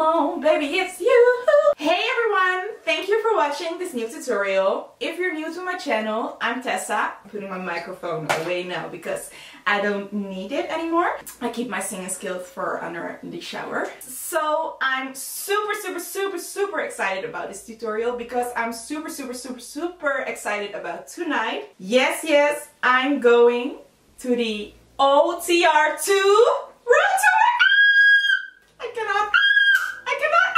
Come on, baby, it's you! Hey everyone! Thank you for watching this new tutorial. If you're new to my channel, I'm Tessa. I'm putting my microphone away now because I don't need it anymore. I keep my singing skills for under the shower. So I'm super, super, super, super excited about this tutorial because I'm super, super, super, super excited about tonight. Yes, yes, I'm going to the OTR2 Run Tour! I cannot, I cannot.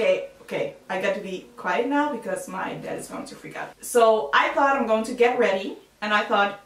Okay, okay, I got to be quiet now because my dad is going to freak out. So I thought I'm going to get ready and I thought,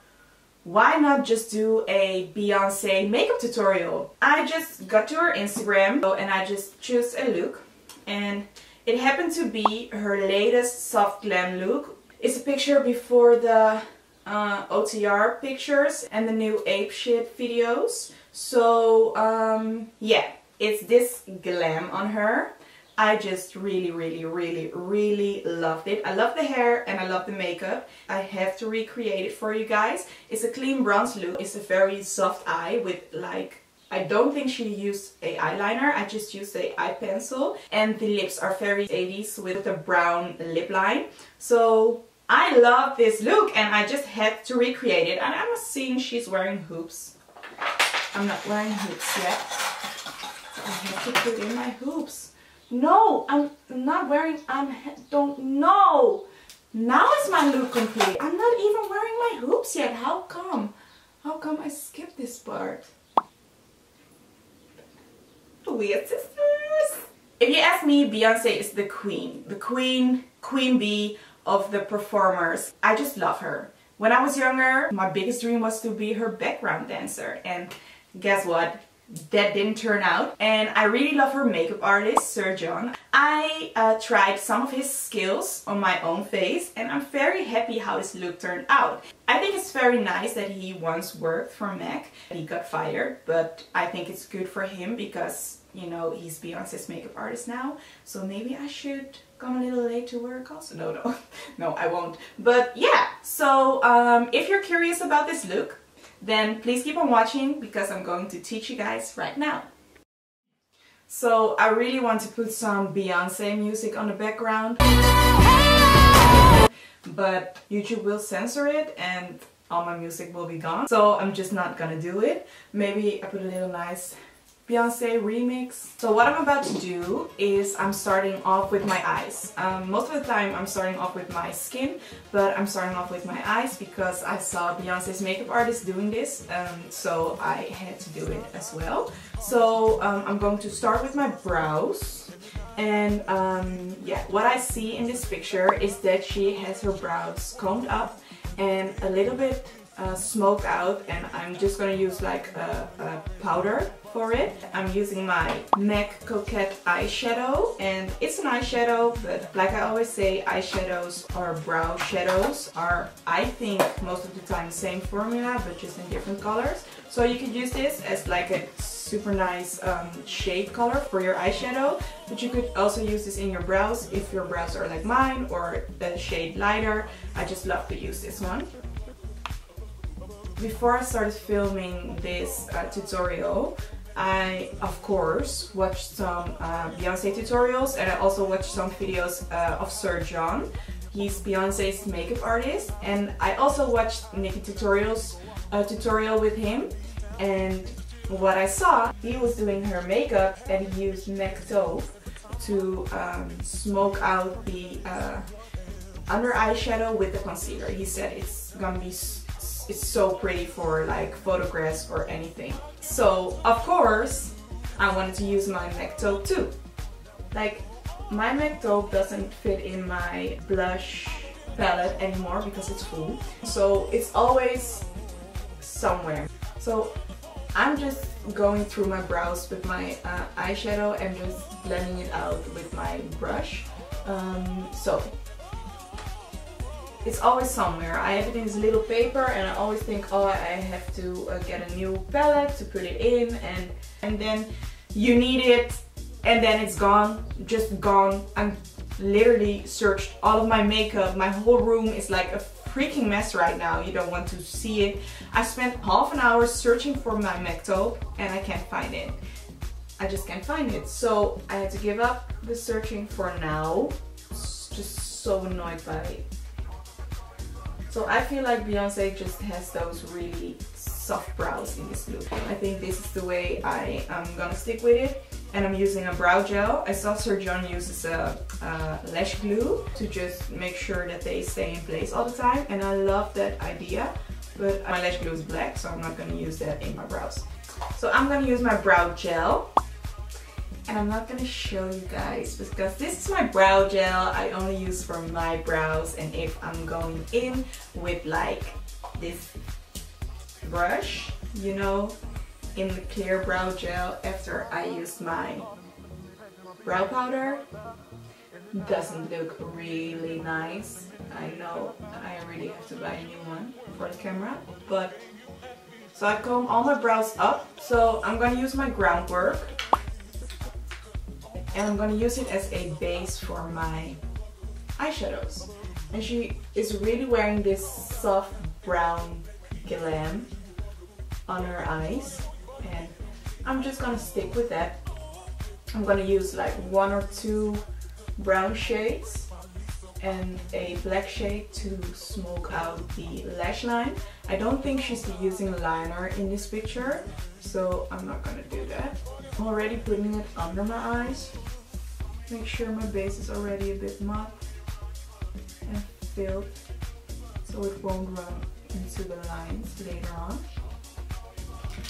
why not just do a Beyonce makeup tutorial? I just got to her Instagram and I just chose a look and it happened to be her latest soft glam look. It's a picture before the uh, OTR pictures and the new Ape Shit videos. So um, yeah, it's this glam on her. I just really, really, really, really loved it. I love the hair and I love the makeup. I have to recreate it for you guys. It's a clean bronze look. It's a very soft eye with like I don't think she used a eyeliner, I just used a eye pencil and the lips are very 80s with a brown lip line. So I love this look and I just had to recreate it and I'm seeing she's wearing hoops. I'm not wearing hoops yet. I have to put in my hoops. No, I'm not wearing, I'm, don't know. Now is my look complete. I'm not even wearing my hoops yet. How come? How come I skipped this part? Weird sisters. If you ask me, Beyonce is the queen. The queen, queen bee of the performers. I just love her. When I was younger, my biggest dream was to be her background dancer. And guess what? That didn't turn out and I really love her makeup artist Sir John. I uh, tried some of his skills on my own face and I'm very happy how his look turned out. I think it's very nice that he once worked for MAC. He got fired but I think it's good for him because you know he's Beyonce's makeup artist now so maybe I should come a little late to work also. No, no, no I won't. But yeah, so um, if you're curious about this look then please keep on watching because I'm going to teach you guys right now. So I really want to put some Beyonce music on the background but YouTube will censor it and all my music will be gone so I'm just not gonna do it. Maybe I put a little nice Beyonce remix. So what I'm about to do is I'm starting off with my eyes. Um, most of the time I'm starting off with my skin, but I'm starting off with my eyes because I saw Beyonce's makeup artist doing this, um, so I had to do it as well. So um, I'm going to start with my brows. And um, yeah, what I see in this picture is that she has her brows combed up and a little bit uh, smoked out and I'm just gonna use like a, a powder for it. I'm using my MAC Coquette eyeshadow and it's an eyeshadow but like I always say eyeshadows or brow shadows are I think most of the time the same formula but just in different colors. So you could use this as like a super nice um, shade color for your eyeshadow but you could also use this in your brows if your brows are like mine or a shade lighter. I just love to use this one before I started filming this uh, tutorial, I, of course, watched some uh, Beyonce tutorials and I also watched some videos uh, of Sir John. He's Beyonce's makeup artist and I also watched Nikkie Tutorials uh, tutorial with him and what I saw, he was doing her makeup and he used MAC Taupe to um, smoke out the uh, under eyeshadow with the concealer. He said it's gonna be it's so pretty for like photographs or anything. So of course I wanted to use my MAC taupe too. Like my MAC taupe doesn't fit in my blush palette anymore because it's full. So it's always somewhere. So I'm just going through my brows with my uh, eyeshadow and just blending it out with my brush. Um, so it's always somewhere. I have it in this little paper and I always think, oh, I have to uh, get a new palette to put it in and, and then you need it and then it's gone, just gone. I'm literally searched all of my makeup. My whole room is like a freaking mess right now. You don't want to see it. I spent half an hour searching for my MAC and I can't find it. I just can't find it. So I had to give up the searching for now. Just so annoyed by it. So I feel like Beyonce just has those really soft brows in this look. I think this is the way I am gonna stick with it. And I'm using a brow gel. I saw Sir John uses a, a lash glue to just make sure that they stay in place all the time. And I love that idea. But my lash glue is black, so I'm not gonna use that in my brows. So I'm gonna use my brow gel and I'm not gonna show you guys because this is my brow gel. I only use for my brows. And if I'm going in with like this brush you know in the clear brow gel after I use my brow powder doesn't look really nice. I know I really have to buy a new one for the camera but so I comb all my brows up. So I'm gonna use my groundwork and I'm gonna use it as a base for my eyeshadows. And she is really wearing this soft brown glam on her eyes and I'm just gonna stick with that. I'm gonna use like one or two brown shades and a black shade to smoke out the lash line. I don't think she's using liner in this picture, so I'm not gonna do that. I'm already putting it under my eyes. Make sure my base is already a bit matte and filled so it won't run into the lines later on.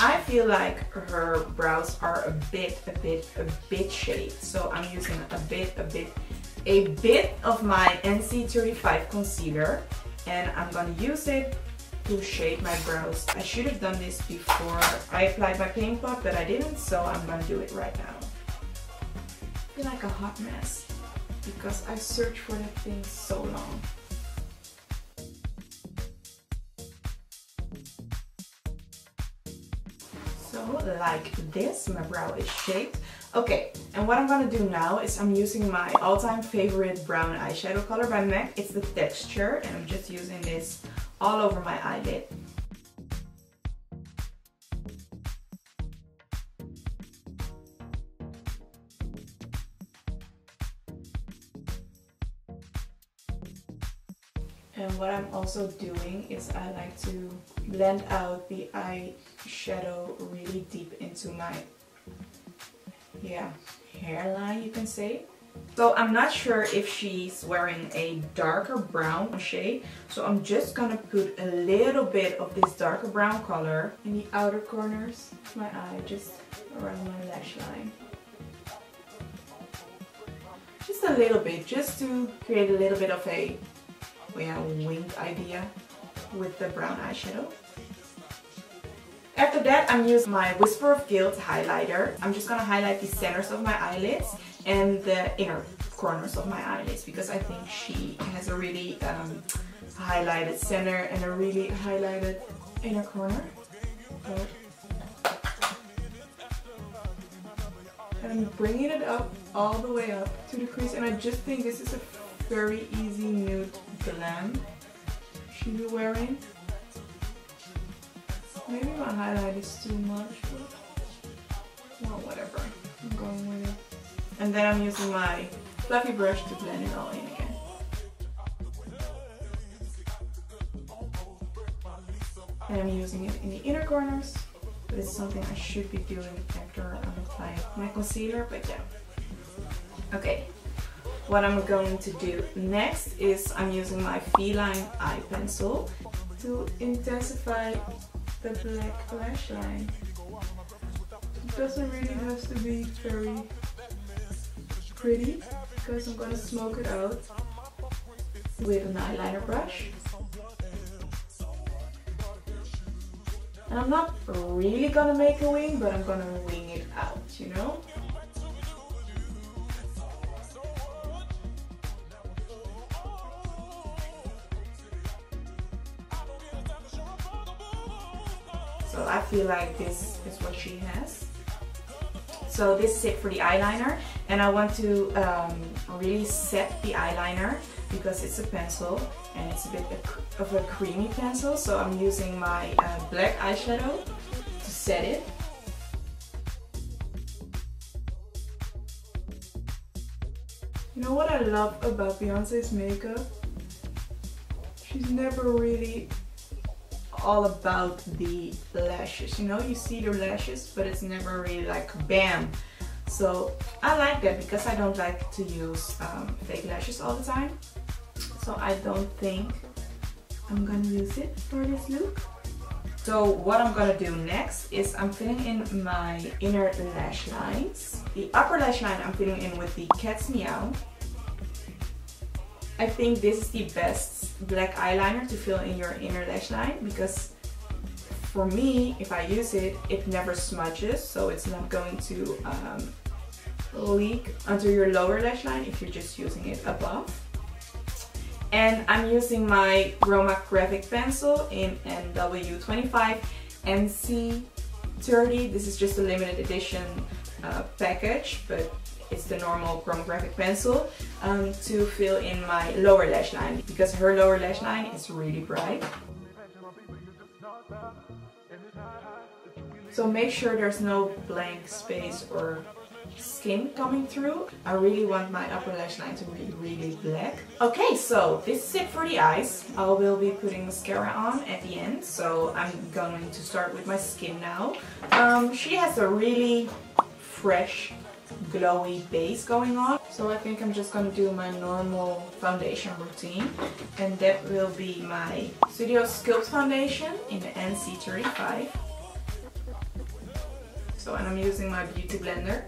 I feel like her brows are a bit, a bit, a bit shaded. So I'm using a bit, a bit, a bit of my NC35 concealer and I'm gonna use it to shade my brows. I should have done this before I applied my paint pot, but I didn't, so I'm gonna do it right now. Like a hot mess because I searched for that thing so long. So like this, my brow is shaped. Okay, and what I'm gonna do now is I'm using my all-time favorite brown eyeshadow color by MAC. It's the Texture, and I'm just using this all over my eyelid. What I'm also doing is I like to blend out the eyeshadow really deep into my yeah hairline you can say so I'm not sure if she's wearing a darker brown shade. So I'm just gonna put a little bit of this darker brown color in the outer corners of my eye, just around my lash line. Just a little bit, just to create a little bit of a yeah, winged idea with the brown eyeshadow. After that, I'm using my Whisper of Gilt highlighter. I'm just gonna highlight the centers of my eyelids and the inner corners of my eyelids because I think she has a really um, highlighted center and a really highlighted inner corner. And I'm bringing it up all the way up to the crease and I just think this is a very easy nude glam she'll be wearing. Maybe my highlight is too much, but well, whatever. I'm going with it. And then I'm using my fluffy brush to blend it all in again. And I'm using it in the inner corners, but it's something I should be doing after I'm applying my concealer, but yeah. Okay, what I'm going to do next is I'm using my Feline eye pencil to intensify the black lash line. It doesn't really have to be very pretty because I'm gonna smoke it out with an eyeliner brush. And I'm not really gonna make a wing, but I'm gonna wing it out, you know? feel like this is what she has. So this is it for the eyeliner and I want to um, really set the eyeliner because it's a pencil and it's a bit of a creamy pencil so I'm using my uh, black eyeshadow to set it. You know what I love about Beyonce's makeup? She's never really all about the lashes. You know, you see the lashes, but it's never really like bam. So I like that because I don't like to use um, fake lashes all the time. So I don't think I'm gonna use it for this look. So what I'm gonna do next is I'm filling in my inner lash lines. The upper lash line I'm filling in with the Cat's Meow. I think this is the best black eyeliner to fill in your inner lash line because for me, if I use it, it never smudges, so it's not going to um, leak onto your lower lash line if you're just using it above. And I'm using my Chromagraphic pencil in NW25 NC30. This is just a limited edition uh, package, but it's the normal Chromagraphic pencil um, to fill in my lower lash line because her lower lash line is really bright. So make sure there's no blank space or skin coming through. I really want my upper lash line to be really black. Okay, so this is it for the eyes. I will be putting mascara on at the end, so I'm going to start with my skin now. Um, she has a really fresh glowy base going on. So I think I'm just to do my normal foundation routine. And that will be my Studio Sculpt foundation in the NC35. So and I'm using my beauty blender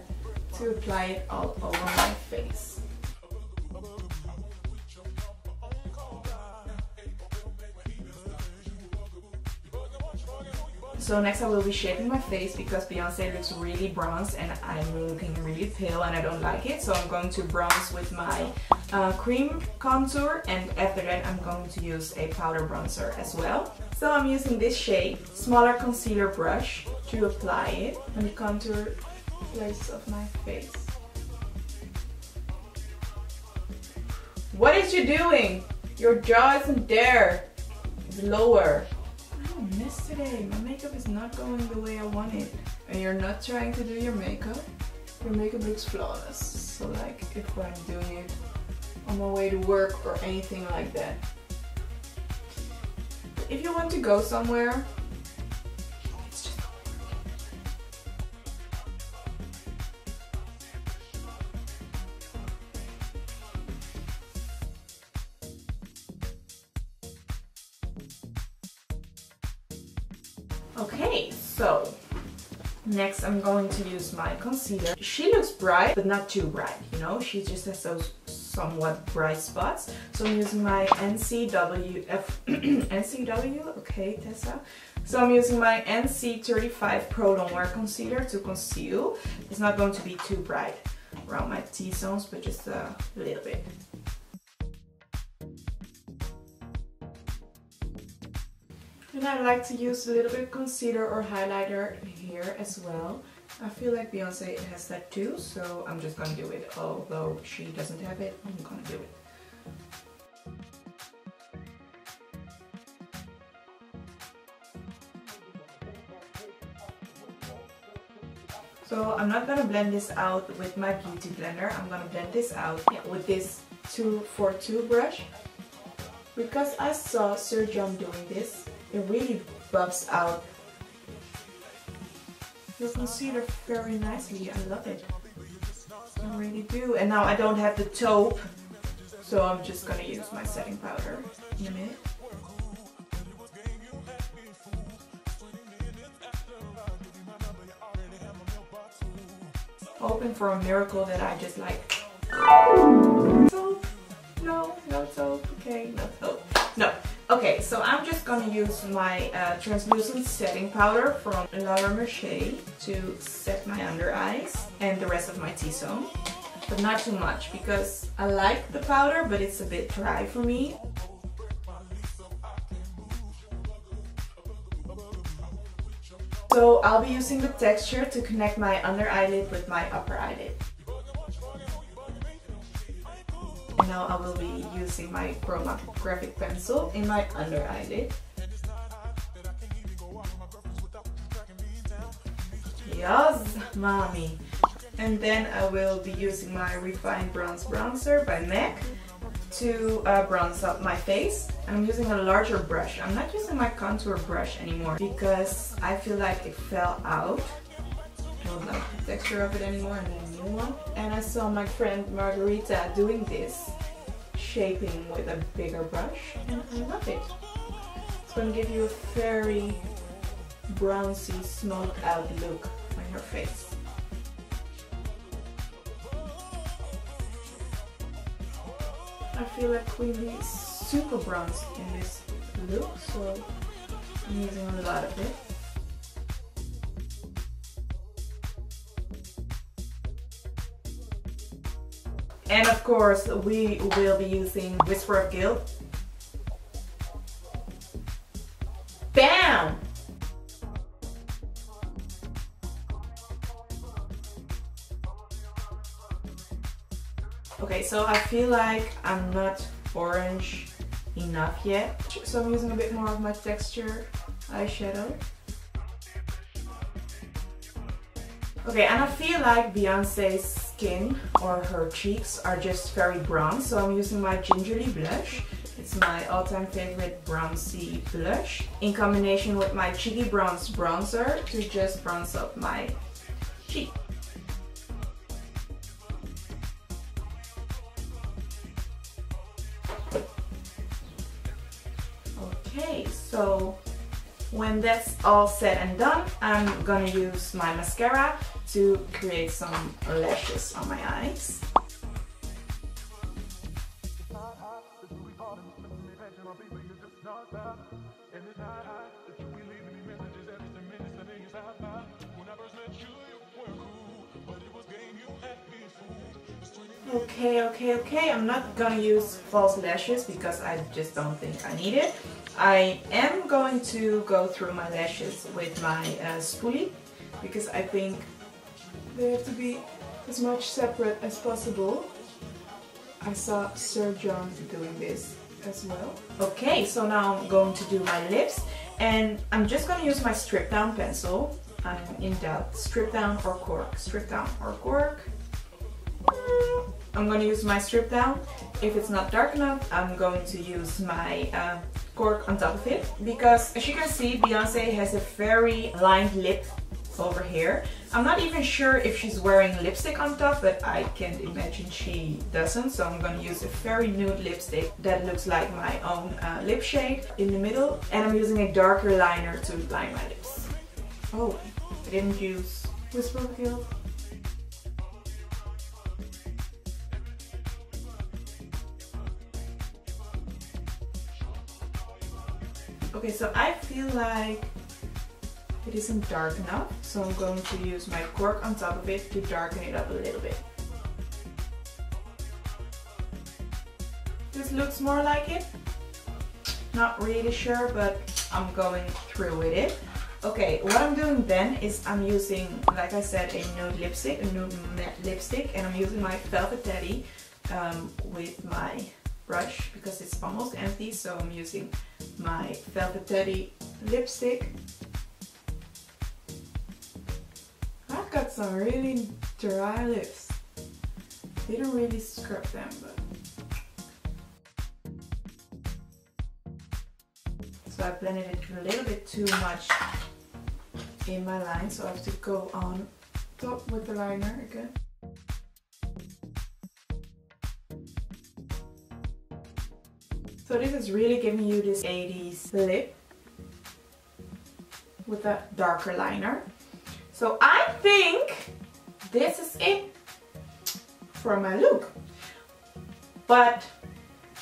to apply it all over my face. So next I will be shaping my face because Beyonce looks really bronzed and I'm looking really pale and I don't like it. So I'm going to bronze with my uh, cream contour and after that I'm going to use a powder bronzer as well. So I'm using this shade, smaller concealer brush to apply it on the contour place of my face. What is you doing? Your jaw isn't there. It's lower. Missed today. My makeup is not going the way I want it. And you're not trying to do your makeup. Your makeup looks flawless. So like if I'm doing it on my way to work or anything like that. If you want to go somewhere next I'm going to use my concealer. She looks bright, but not too bright, you know? She just has those somewhat bright spots. So I'm using my NCW, F NCW, okay, Tessa. So I'm using my NC35 Pro Longwear Concealer to conceal. It's not going to be too bright around my T-zones, but just a little bit. And I like to use a little bit of concealer or highlighter here as well. I feel like Beyonce has that too, so I'm just gonna do it. Although she doesn't have it, I'm gonna do it. So I'm not gonna blend this out with my beauty blender. I'm gonna blend this out with this 242 brush because I saw Sir John doing this it really buffs out your concealer very nicely. I love it. I really do. And now I don't have the taupe, so I'm just gonna use my setting powder in a minute. Hoping for a miracle that I just like. No, no taupe. Okay, no taupe. Okay, so I'm just gonna use my uh, translucent setting powder from Laura Mercier to set my under eyes and the rest of my T-zone. But not too much because I like the powder but it's a bit dry for me. So I'll be using the texture to connect my under eyelid with my upper eyelid. Now I will be using my Chroma graphic pencil in my under eyelid. Yes, mommy. And then I will be using my Refined Bronze Bronzer by MAC to uh, bronze up my face. I'm using a larger brush. I'm not using my contour brush anymore because I feel like it fell out. I don't like the texture of it anymore. I need a new one. And I saw my friend Margarita doing this, shaping with a bigger brush, and I love it. It's going to give you a very bronzy, smoked out look on your face. I feel like Queen Bee is super bronze in this look, so I'm using a lot of it. And of course, we will be using Whisper of Gilt. BAM! Okay, so I feel like I'm not orange enough yet. So I'm using a bit more of my texture eyeshadow. Okay, and I feel like Beyonce's skin or her cheeks are just very bronze, so I'm using my Gingerly blush. It's my all-time favorite bronzy blush in combination with my Cheeky Bronze bronzer to just bronze up my cheek. Okay, so when that's all said and done, I'm gonna use my mascara to create some lashes on my eyes. Okay, okay, okay. I'm not gonna use false lashes because I just don't think I need it. I am going to go through my lashes with my uh, spoolie because I think they have to be as much separate as possible. I saw Sir John doing this as well. Okay, so now I'm going to do my lips and I'm just going to use my Stripdown pencil. I'm in doubt, Stripdown or cork, Stripdown or cork. I'm going to use my Stripdown. If it's not dark enough, I'm going to use my uh, cork on top of it because as you can see Beyonce has a very lined lip over here. I'm not even sure if she's wearing lipstick on top but I can imagine she doesn't so I'm gonna use a very nude lipstick that looks like my own uh, lip shade in the middle and I'm using a darker liner to line my lips. Oh, I didn't use Whisper Gilt. Okay, so I feel like it isn't dark enough, so I'm going to use my cork on top of it to darken it up a little bit. This looks more like it. Not really sure, but I'm going through with it. Okay, what I'm doing then is I'm using, like I said, a nude lipstick, a nude matte lipstick, and I'm using my Velvet Teddy um, with my brush because it's almost empty, so I'm using my Velvet Teddy lipstick. Some really dry lips. Didn't really scrub them, but... So I blended it a little bit too much in my line, so I have to go on top with the liner again. So this is really giving you this 80s lip with a darker liner. So I think this is it for my look. But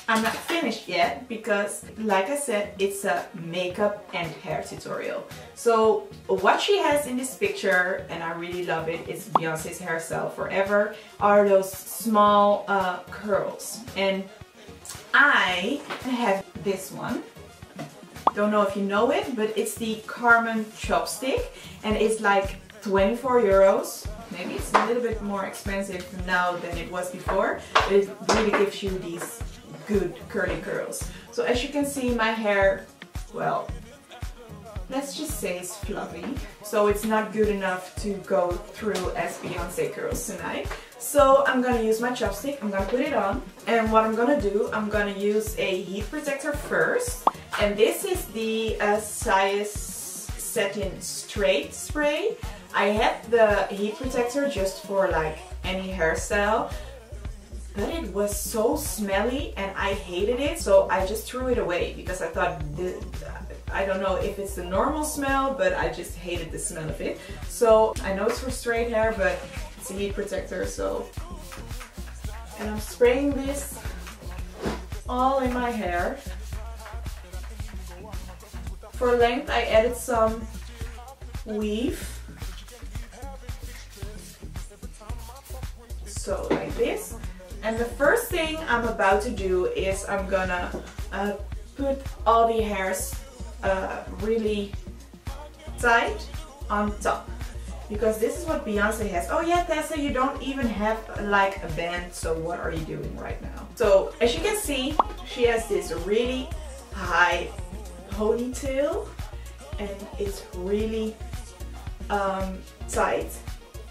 I'm not finished yet because like I said it's a makeup and hair tutorial so what she has in this picture and I really love it is Beyonce's hairstyle forever are those small uh, curls and I have this one. Don't know if you know it, but it's the Carmen Chopstick and it's like 24 euros. Maybe it's a little bit more expensive now than it was before, but it really gives you these good curly curls. So as you can see, my hair, well, let's just say it's fluffy. So it's not good enough to go through as Beyonce curls tonight. So I'm gonna use my chopstick, I'm gonna put it on. And what I'm gonna do, I'm gonna use a heat protector first. And this is the uh, Syoss Satin Straight Spray. I had the heat protector just for like any hairstyle but it was so smelly and I hated it so I just threw it away because I thought I don't know if it's the normal smell but I just hated the smell of it. So I know it's for straight hair but it's a heat protector so. And I'm spraying this all in my hair. For length I added some weave so like this and the first thing I'm about to do is I'm gonna uh, put all the hairs uh, really tight on top because this is what Beyonce has. Oh yeah, Tessa, you don't even have like a band, so what are you doing right now? So as you can see, she has this really high ponytail and it's really um, tight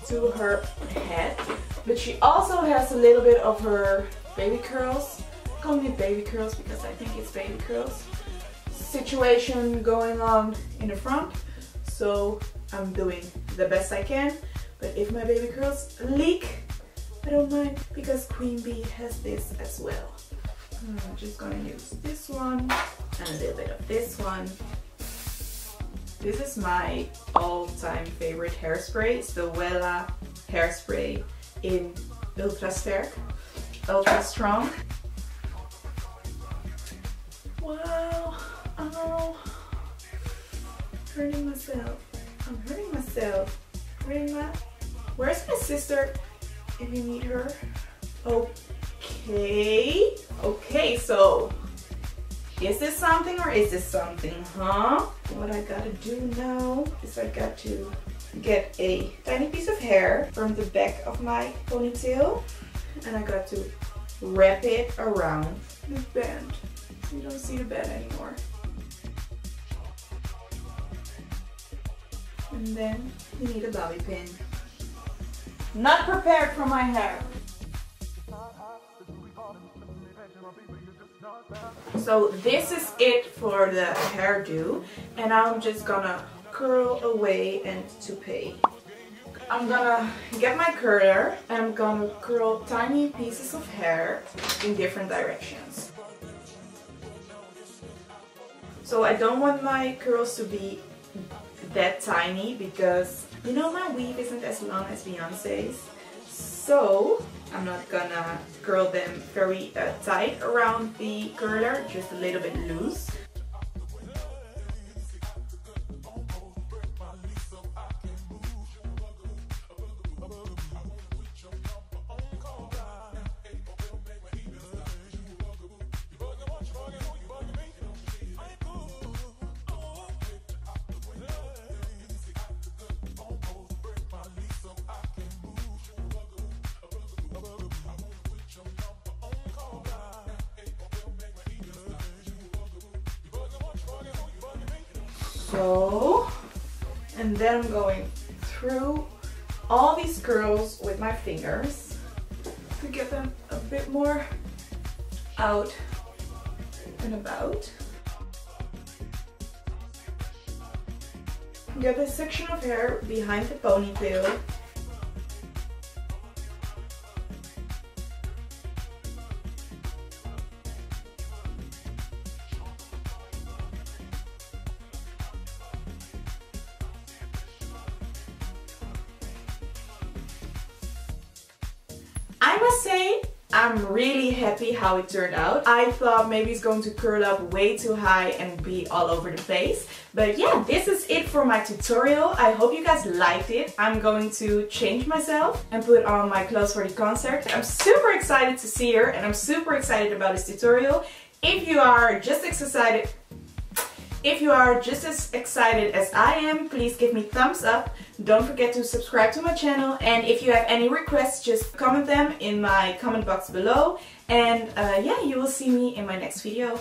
to her head. But she also has a little bit of her baby curls. Calling it baby curls because I think it's baby curls. Situation going on in the front. So I'm doing the best I can. But if my baby curls leak, I don't mind because Queen Bee has this as well. Hmm, I'm just gonna use this one and a little bit of this one this is my all-time favorite hairspray. It's the Wella hairspray in Ultra Sterk, Ultra Strong. Wow, oh, hurting myself. I'm hurting myself. Where's my, where's my sister if you need her? Okay, okay, so is this something or is this something, huh? What I gotta do now is I got to get a tiny piece of hair from the back of my ponytail and I got to wrap it around the band. You don't see the band anymore. And then you need a bobby pin. Not prepared for my hair. So this is it for the hairdo and I'm just gonna curl away and toupee. I'm gonna get my curler and I'm gonna curl tiny pieces of hair in different directions. So I don't want my curls to be that tiny because you know my weave isn't as long as Beyonce's. So I'm not gonna curl them very uh, tight around the curler, just a little bit loose. So and then I'm going through all these curls with my fingers to get them a bit more out and about. Get this section of hair behind the ponytail how it turned out. I thought maybe it's going to curl up way too high and be all over the place. But yeah, this is it for my tutorial. I hope you guys liked it. I'm going to change myself and put on my clothes for the concert. I'm super excited to see her and I'm super excited about this tutorial. If you are just excited if you are just as excited as I am, please give me thumbs up. Don't forget to subscribe to my channel. And if you have any requests, just comment them in my comment box below. And uh, yeah, you will see me in my next video.